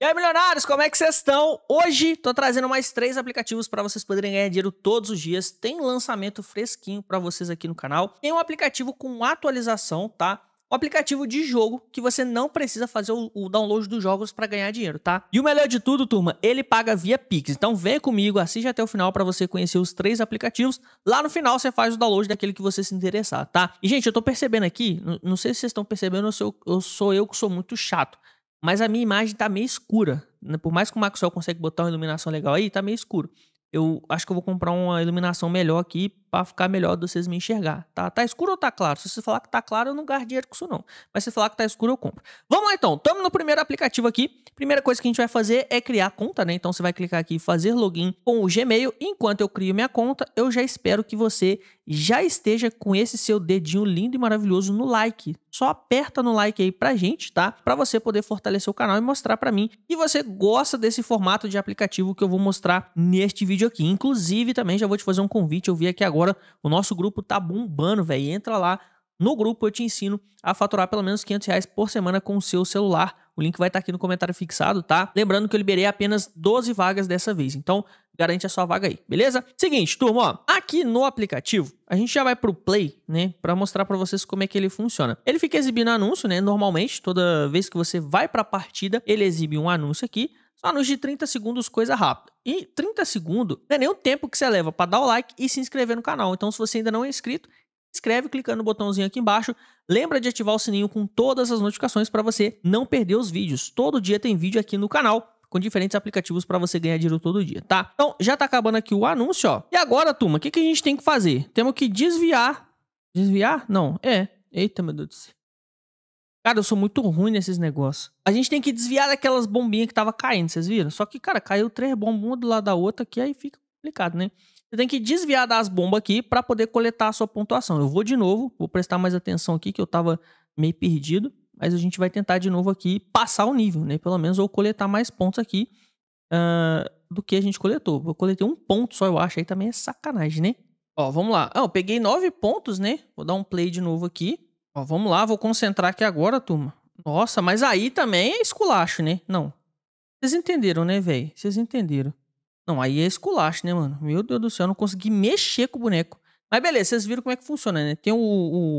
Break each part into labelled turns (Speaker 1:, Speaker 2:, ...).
Speaker 1: E aí, milionários, como é que vocês estão? Hoje tô trazendo mais três aplicativos para vocês poderem ganhar dinheiro todos os dias. Tem lançamento fresquinho para vocês aqui no canal. Tem um aplicativo com atualização, tá? Um aplicativo de jogo que você não precisa fazer o, o download dos jogos para ganhar dinheiro, tá? E o melhor de tudo, turma, ele paga via Pix. Então vem comigo, assiste até o final para você conhecer os três aplicativos. Lá no final você faz o download daquele que você se interessar, tá? E gente, eu tô percebendo aqui, não, sei se vocês estão percebendo, ou sou, eu sou eu que sou muito chato. Mas a minha imagem tá meio escura. Né? Por mais que o Maxwell consiga botar uma iluminação legal aí, tá meio escuro. Eu acho que eu vou comprar uma iluminação melhor aqui para ficar melhor de vocês me enxergar, tá? Tá escuro ou tá claro? Se você falar que tá claro, eu não gasto dinheiro com isso não. Mas se falar que tá escuro, eu compro. Vamos lá então, estamos no primeiro aplicativo aqui. Primeira coisa que a gente vai fazer é criar conta, né? Então você vai clicar aqui fazer login com o Gmail. Enquanto eu crio minha conta, eu já espero que você já esteja com esse seu dedinho lindo e maravilhoso no like. Só aperta no like aí pra gente, tá? Pra você poder fortalecer o canal e mostrar pra mim que você gosta desse formato de aplicativo que eu vou mostrar neste vídeo aqui. Inclusive, também já vou te fazer um convite, eu vi aqui agora, o nosso grupo tá bombando, velho. Entra lá no grupo, eu te ensino a faturar pelo menos 500 reais por semana com o seu celular. O link vai estar tá aqui no comentário fixado, tá? Lembrando que eu liberei apenas 12 vagas dessa vez. Então, garante a sua vaga aí, beleza? Seguinte, turma, ó, aqui no aplicativo, a gente já vai pro Play, né, para mostrar para vocês como é que ele funciona. Ele fica exibindo anúncio, né, normalmente, toda vez que você vai para a partida, ele exibe um anúncio aqui, só anúncio de 30 segundos, coisa rápida. E 30 segundos não é nem o tempo que você leva para dar o like e se inscrever no canal. Então, se você ainda não é inscrito, inscreve clicando no botãozinho aqui embaixo. Lembra de ativar o sininho com todas as notificações para você não perder os vídeos. Todo dia tem vídeo aqui no canal com diferentes aplicativos para você ganhar dinheiro todo dia, tá? Então, já tá acabando aqui o anúncio, ó. E agora, turma, o que, que a gente tem que fazer? Temos que desviar. Desviar? Não, é. Eita, meu Deus do céu. Cara, eu sou muito ruim nesses negócios. A gente tem que desviar daquelas bombinhas que tava caindo, vocês viram? Só que, cara, caiu três bombas uma do lado da outra aqui, aí fica complicado, né? Você tem que desviar das bombas aqui para poder coletar a sua pontuação. Eu vou de novo, vou prestar mais atenção aqui que eu tava meio perdido mas a gente vai tentar de novo aqui passar o nível, né? Pelo menos ou coletar mais pontos aqui uh, do que a gente coletou. Eu coletei um ponto só, eu acho. Aí também é sacanagem, né? Ó, vamos lá. Ah, eu peguei nove pontos, né? Vou dar um play de novo aqui. Ó, vamos lá, vou concentrar aqui agora, turma. Nossa, mas aí também é esculacho, né? Não. Vocês entenderam, né, velho? Vocês entenderam. Não, aí é esculacho, né, mano? Meu Deus do céu, eu não consegui mexer com o boneco. Mas beleza, vocês viram como é que funciona, né? Tem o,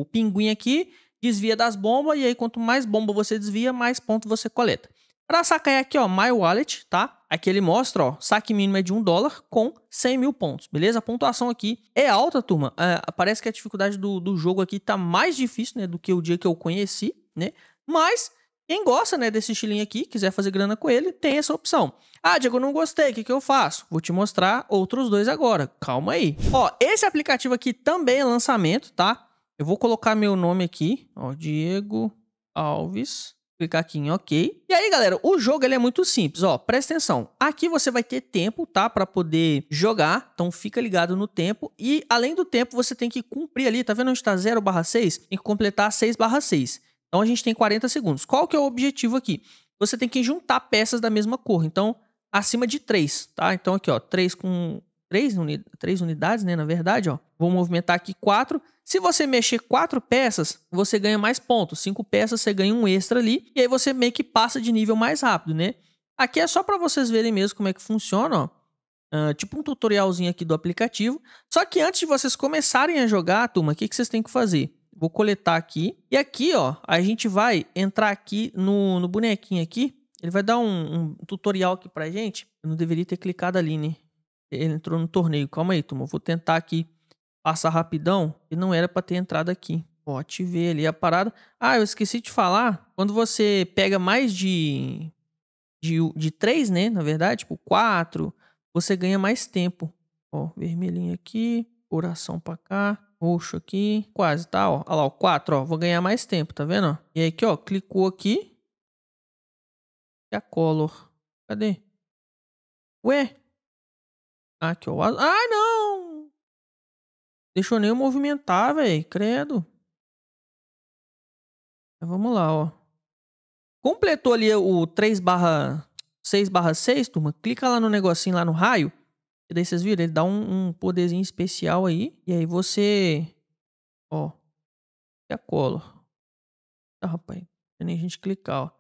Speaker 1: o pinguim aqui desvia das bombas, e aí quanto mais bomba você desvia, mais ponto você coleta. Para sacar aqui, ó, My Wallet, tá? Aqui ele mostra, ó, saque mínimo é de um dólar com 100 mil pontos, beleza? A pontuação aqui é alta, turma. É, parece que a dificuldade do, do jogo aqui tá mais difícil, né, do que o dia que eu conheci, né? Mas quem gosta, né, desse estilinho aqui, quiser fazer grana com ele, tem essa opção. Ah, Diego, eu não gostei, o que, que eu faço? Vou te mostrar outros dois agora, calma aí. Ó, esse aplicativo aqui também é lançamento, tá? Eu vou colocar meu nome aqui, ó, Diego Alves. Clicar aqui em OK. E aí, galera, o jogo ele é muito simples, ó. Presta atenção. Aqui você vai ter tempo, tá, para poder jogar. Então fica ligado no tempo e além do tempo você tem que cumprir ali, tá vendo onde está 0/6? Tem que completar 6/6. Então a gente tem 40 segundos. Qual que é o objetivo aqui? Você tem que juntar peças da mesma cor. Então, acima de 3, tá? Então aqui, ó, 3 com 3, uni 3 unidades, né, na verdade, ó. Vou movimentar aqui 4. Se você mexer quatro peças, você ganha mais pontos. Cinco peças, você ganha um extra ali. E aí você meio que passa de nível mais rápido, né? Aqui é só para vocês verem mesmo como é que funciona, ó. Uh, tipo um tutorialzinho aqui do aplicativo. Só que antes de vocês começarem a jogar, turma, o que, que vocês têm que fazer? Vou coletar aqui. E aqui, ó, a gente vai entrar aqui no, no bonequinho aqui. Ele vai dar um, um tutorial aqui pra gente. Eu não deveria ter clicado ali, né? Ele entrou no torneio. Calma aí, turma. vou tentar aqui passar rapidão e não era para ter entrado aqui. Ó, ativei ali a parada. Ah, eu esqueci de falar. Quando você pega mais de, de, de né? Na verdade, tipo quatro, você ganha mais tempo. Ó, vermelhinho aqui, coração pra cá, roxo aqui, quase, tá? Ó, olha lá, o quatro, ó, vou ganhar mais tempo, tá vendo? E aí aqui, ó, clicou aqui. E a color. Cadê? Ué? Aqui, ó. Ah, não! Deixou nem eu movimentar, velho. Credo. Vamos lá, ó. Completou ali o 3 barra 6 barra 6, turma. Clica lá no negocinho, lá no raio. E daí vocês viram, ele dá um, um poderzinho especial aí. E aí você... Ó. E a cola. Ah, rapaz. Não nem a gente clicar, ó.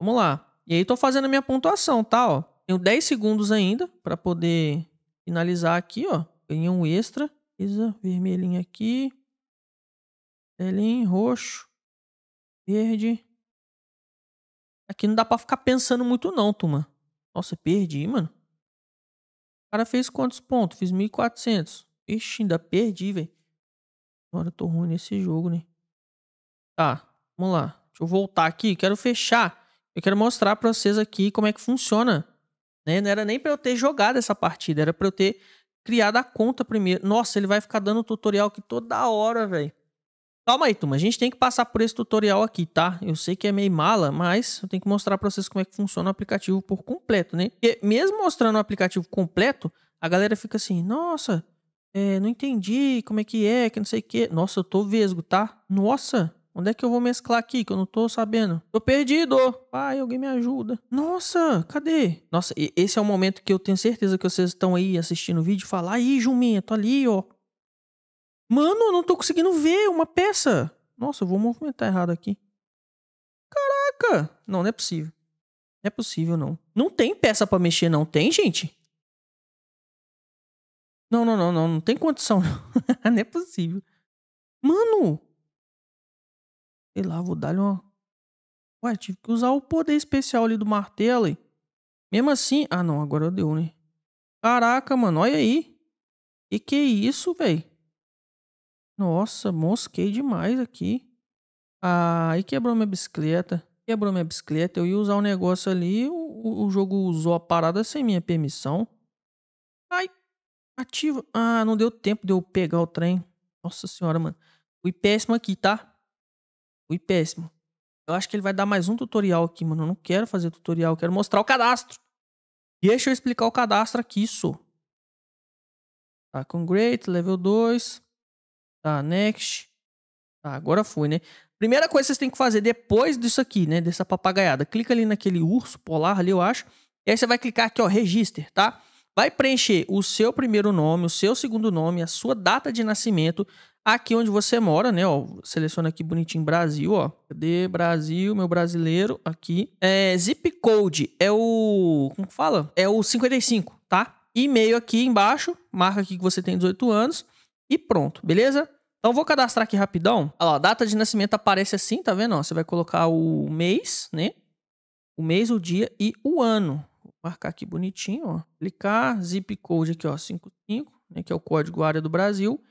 Speaker 1: Vamos lá. E aí tô fazendo a minha pontuação, tá, ó. Tenho 10 segundos ainda para poder finalizar aqui, ó. Ganhei um extra. Isa, vermelhinho aqui. Telinho, roxo. Verde. Aqui não dá pra ficar pensando muito não, turma. Nossa, perdi, mano. O cara fez quantos pontos? Fiz 1.400. Ixi, ainda perdi, velho. Agora eu tô ruim nesse jogo, né? Tá, vamos lá. Deixa eu voltar aqui. Quero fechar. Eu quero mostrar pra vocês aqui como é que funciona. Né? Não era nem pra eu ter jogado essa partida. Era pra eu ter criado a conta primeiro. Nossa, ele vai ficar dando tutorial aqui toda hora, velho. Calma aí, turma. A gente tem que passar por esse tutorial aqui, tá? Eu sei que é meio mala, mas eu tenho que mostrar pra vocês como é que funciona o aplicativo por completo, né? Porque mesmo mostrando o aplicativo completo, a galera fica assim, nossa, é, não entendi como é que é, que não sei o que. Nossa, eu tô vesgo, tá? Nossa, onde é que eu vou mesclar aqui que eu não tô sabendo? Tô perdido. Pai, alguém me ajuda. Nossa, cadê? Nossa, esse é o momento que eu tenho certeza que vocês estão aí assistindo o vídeo e falam, aí, tô ali, ó. Mano, eu não tô conseguindo ver uma peça. Nossa, eu vou movimentar errado aqui. Caraca! Não, não é possível. Não é possível, não. Não tem peça para mexer, não. Tem, gente? Não, não, não, não. Não tem condição, não. não é possível. Mano! Sei lá, vou dar-lhe uma... Ué, tive que usar o poder especial ali do martelo. Aí. Mesmo assim... Ah, não. Agora deu, né? Caraca, mano. Olha aí. Que que é isso, velho? Nossa, mosquei demais aqui. Ah, aí quebrou minha bicicleta. Quebrou minha bicicleta. Eu ia usar o um negócio ali, o, o jogo usou a parada sem minha permissão. Ai, ativo. Ah, não deu tempo de eu pegar o trem. Nossa senhora, mano. Fui péssimo aqui, tá? Fui péssimo. Eu acho que ele vai dar mais um tutorial aqui, mano. Eu não quero fazer tutorial, eu quero mostrar o cadastro. Deixa eu explicar o cadastro aqui, isso. Tá com Great, level 2. Tá, next. Tá, agora foi, né? Primeira coisa que vocês têm que fazer depois disso aqui, né? Dessa papagaiada. Clica ali naquele urso polar ali, eu acho. E aí você vai clicar aqui, ó, register, tá? Vai preencher o seu primeiro nome, o seu segundo nome, a sua data de nascimento, aqui onde você mora, né? Ó, seleciona aqui bonitinho Brasil, ó. Cadê Brasil, meu brasileiro? Aqui. É, zip code é o. Como fala? É o 55, tá? E-mail aqui embaixo, marca aqui que você tem 18 anos e pronto, beleza? Então vou cadastrar aqui rapidão. Olha lá, data de nascimento aparece assim, tá vendo? Ó, você vai colocar o mês, né? O mês, o dia e o ano. Marcar aqui bonitinho, ó. Clicar, zip code aqui, ó, 55, né, que é o código área do Brasil.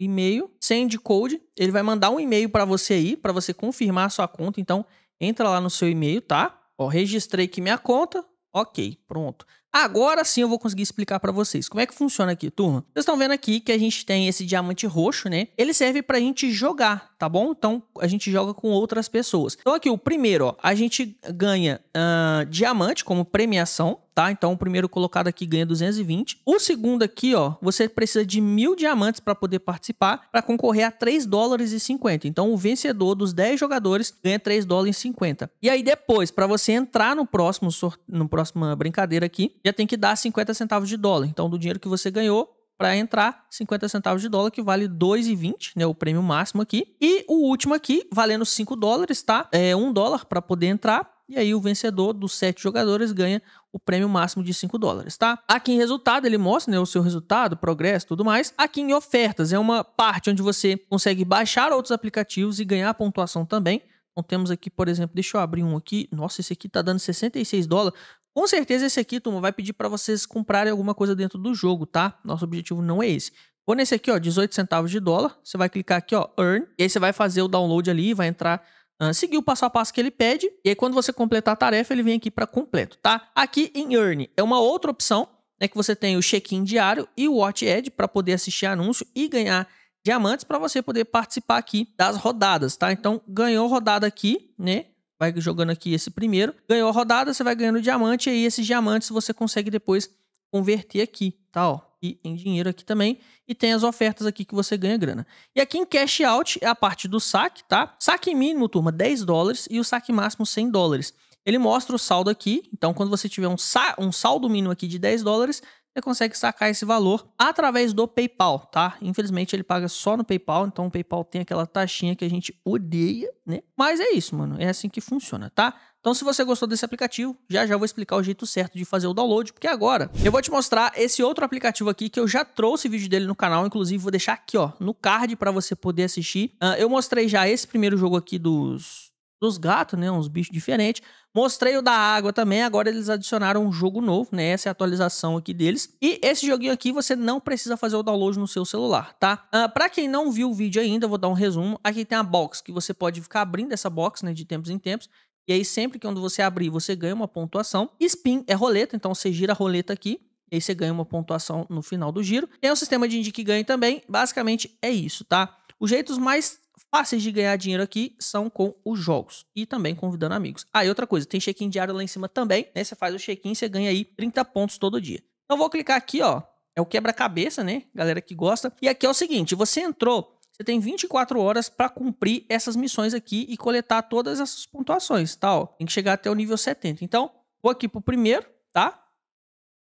Speaker 1: E-mail, send code, ele vai mandar um e-mail para você aí, para você confirmar a sua conta. Então, entra lá no seu e-mail, tá? Ó, registrei aqui minha conta. OK, pronto. Agora sim eu vou conseguir explicar para vocês. Como é que funciona aqui, turma? Vocês estão vendo aqui que a gente tem esse diamante roxo, né? Ele serve pra gente jogar, tá bom? Então, a gente joga com outras pessoas. Então, aqui, o primeiro, ó, a gente ganha uh, diamante como premiação, tá? Então, o primeiro colocado aqui ganha 220. O segundo aqui, ó, você precisa de mil diamantes para poder participar, para concorrer a 3 dólares e 50. Então, o vencedor dos 10 jogadores ganha 3 dólares e 50. E aí, depois, para você entrar no próximo, no próxima brincadeira aqui, já tem que dar 50 centavos de dólar. Então, do dinheiro que você ganhou, para entrar 50 centavos de dólar, que vale 2,20, né? O prêmio máximo aqui. E o último aqui, valendo 5 dólares, tá? É 1 dólar para poder entrar. E aí o vencedor dos 7 jogadores ganha o prêmio máximo de 5 dólares, tá? Aqui em resultado, ele mostra né, o seu resultado, progresso tudo mais. Aqui em ofertas, é uma parte onde você consegue baixar outros aplicativos e ganhar pontuação também. Então temos aqui, por exemplo, deixa eu abrir um aqui. Nossa, esse aqui tá dando 66 dólares. Com certeza esse aqui, turma, vai pedir para vocês comprarem alguma coisa dentro do jogo, tá? Nosso objetivo não é esse. Vou nesse aqui, ó, 18 centavos de dólar. Você vai clicar aqui, ó, Earn. E aí você vai fazer o download ali, vai entrar Uh, seguir o passo a passo que ele pede, e aí quando você completar a tarefa, ele vem aqui para completo, tá? Aqui em Earn é uma outra opção, né, que você tem o check-in diário e o Watch Edge para poder assistir anúncio e ganhar diamantes para você poder participar aqui das rodadas, tá? Então, ganhou rodada aqui, né? Vai jogando aqui esse primeiro. Ganhou a rodada, você vai ganhando diamante, e aí esses diamantes você consegue depois converter aqui, tá? Ó, e em dinheiro aqui também. E tem as ofertas aqui que você ganha grana. E aqui em cash out é a parte do saque, tá? Saque mínimo, turma, 10 dólares e o saque máximo 100 dólares. Ele mostra o saldo aqui. Então, quando você tiver um, sa um saldo mínimo aqui de 10 dólares, você consegue sacar esse valor através do PayPal, tá? Infelizmente ele paga só no PayPal, então o PayPal tem aquela taxinha que a gente odeia, né? Mas é isso, mano, é assim que funciona, tá? Então, se você gostou desse aplicativo, já já vou explicar o jeito certo de fazer o download, porque agora eu vou te mostrar esse outro aplicativo aqui que eu já trouxe vídeo dele no canal, inclusive vou deixar aqui, ó, no card para você poder assistir. Uh, eu mostrei já esse primeiro jogo aqui dos dos gatos, né, uns bichos diferentes. Mostrei o da água também, agora eles adicionaram um jogo novo, né, essa é a atualização aqui deles. E esse joguinho aqui você não precisa fazer o download no seu celular, tá? Uh, pra quem não viu o vídeo ainda, vou dar um resumo. Aqui tem a box, que você pode ficar abrindo essa box, né, de tempos em tempos. E aí, sempre que quando você abrir, você ganha uma pontuação. Spin é roleta, então você gira a roleta aqui. E aí você ganha uma pontuação no final do giro. Tem um sistema de indique ganho também. Basicamente é isso, tá? Os jeitos mais fáceis de ganhar dinheiro aqui são com os jogos e também convidando amigos. Ah, e outra coisa, tem check-in diário lá em cima também, né? Você faz o check-in, você ganha aí 30 pontos todo dia. Então vou clicar aqui, ó. É o quebra-cabeça, né? Galera que gosta. E aqui é o seguinte, você entrou você tem 24 horas para cumprir essas missões aqui e coletar todas essas pontuações, tá? Ó, tem que chegar até o nível 70. Então, vou aqui pro primeiro, tá?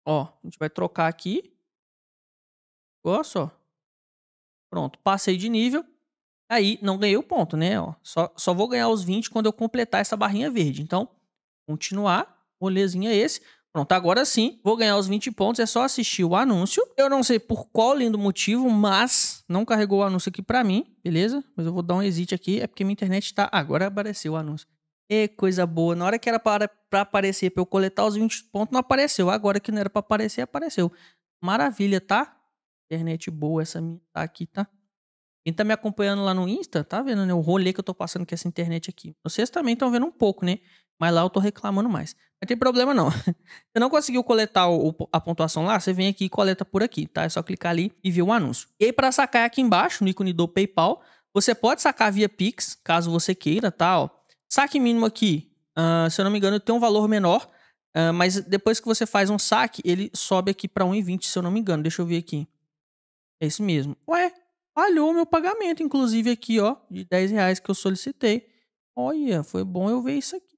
Speaker 1: Ó, a gente vai trocar aqui. Olha só. Pronto, passei de nível. Aí, não ganhei o ponto, né? Ó, só, só vou ganhar os 20 quando eu completar essa barrinha verde. Então, continuar. Rolezinho é esse. Pronto, agora sim, vou ganhar os 20 pontos, é só assistir o anúncio. Eu não sei por qual lindo motivo, mas não carregou o anúncio aqui pra mim, beleza? Mas eu vou dar um exit aqui, é porque minha internet tá... Agora apareceu o anúncio. E coisa boa, na hora que era para, pra aparecer, pra eu coletar os 20 pontos, não apareceu. Agora que não era pra aparecer, apareceu. Maravilha, tá? Internet boa essa minha tá aqui, tá? Quem tá me acompanhando lá no Insta, tá vendo, né? O rolê que eu tô passando com essa internet aqui. Vocês também estão vendo um pouco, né? Mas lá eu tô reclamando mais. Não tem problema não. Você não conseguiu coletar o, a pontuação lá, você vem aqui e coleta por aqui, tá? É só clicar ali e ver o anúncio. E aí para sacar aqui embaixo, no ícone do PayPal, você pode sacar via Pix, caso você queira, tá? Ó, saque mínimo aqui, uh, se eu não me engano, tem um valor menor, uh, mas depois que você faz um saque, ele sobe aqui para 1,20, se eu não me engano. Deixa eu ver aqui. É isso mesmo. Ué, falhou o meu pagamento, inclusive aqui, ó, de 10 reais que eu solicitei. Olha, foi bom eu ver isso aqui.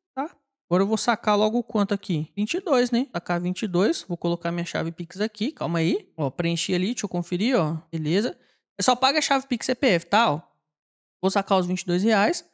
Speaker 1: Agora eu vou sacar logo o quanto aqui? 22, né? Sacar 22. Vou colocar minha chave Pix aqui. Calma aí. Ó, preenchi ali. Deixa eu conferir, ó. Beleza. Eu só paga a chave Pix CPF, tá? Ó. Vou sacar os 22 reais.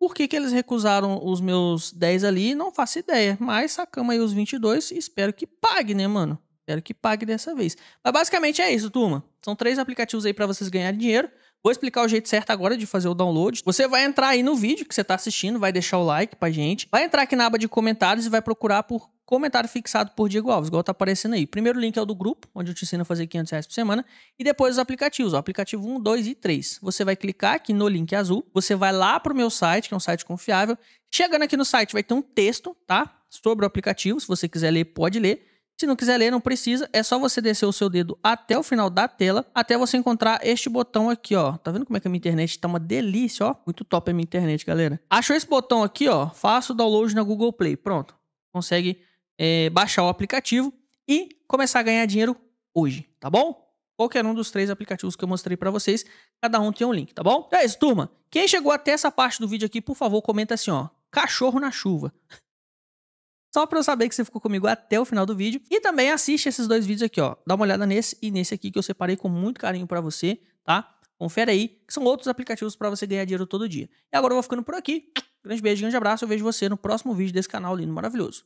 Speaker 1: Por que, que eles recusaram os meus 10 ali? Não faço ideia. Mas sacamos aí os 22 e espero que pague, né, mano? Espero que pague dessa vez. Mas basicamente é isso, turma. São três aplicativos aí para vocês ganharem dinheiro. Vou explicar o jeito certo agora de fazer o download. Você vai entrar aí no vídeo que você está assistindo, vai deixar o like pra gente. Vai entrar aqui na aba de comentários e vai procurar por comentário fixado por Diego Alves, igual tá aparecendo aí. primeiro link é o do grupo, onde eu te ensino a fazer 500 reais por semana. E depois os aplicativos, o aplicativo 1, 2 e 3. Você vai clicar aqui no link azul, você vai lá pro meu site, que é um site confiável. Chegando aqui no site vai ter um texto, tá? Sobre o aplicativo, se você quiser ler, pode ler. Se não quiser ler, não precisa. É só você descer o seu dedo até o final da tela, até você encontrar este botão aqui, ó. Tá vendo como é que a minha internet tá uma delícia, ó? Muito top a minha internet, galera. Achou esse botão aqui, ó? Faça o download na Google Play. Pronto. Consegue é, baixar o aplicativo e começar a ganhar dinheiro hoje, tá bom? Qualquer um dos três aplicativos que eu mostrei para vocês, cada um tem um link, tá bom? Então é isso, turma. Quem chegou até essa parte do vídeo aqui, por favor, comenta assim, ó. Cachorro na chuva. Só para eu saber que você ficou comigo até o final do vídeo. E também assiste esses dois vídeos aqui, ó. Dá uma olhada nesse e nesse aqui que eu separei com muito carinho para você, tá? Confere aí, que são outros aplicativos para você ganhar dinheiro todo dia. E agora eu vou ficando por aqui. Grande beijo, grande abraço. Eu vejo você no próximo vídeo desse canal lindo maravilhoso.